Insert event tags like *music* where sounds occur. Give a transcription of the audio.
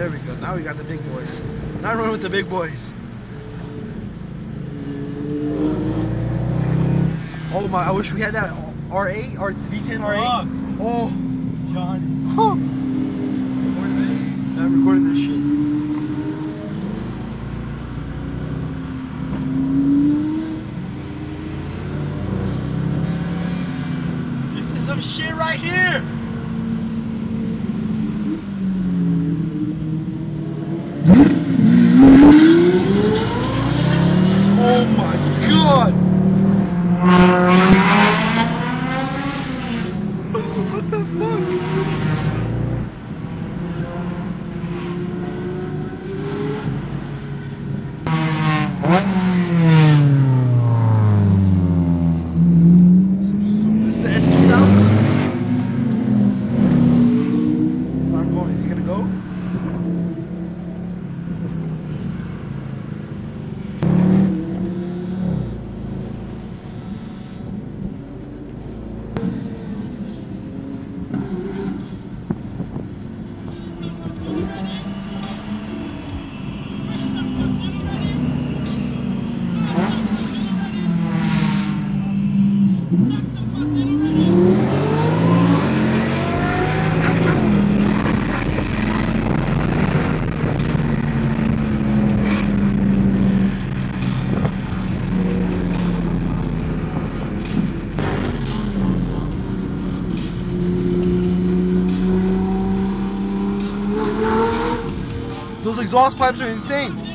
There we go. Now we got the big boys. Now running with the big boys. Oh my! I wish we had that R8 or V10 R8. Oh, John. huh. Recording this? I'm recording this shit. This is some shit right here. Oh my god! *laughs* what the fuck? Those exhaust pipes are insane.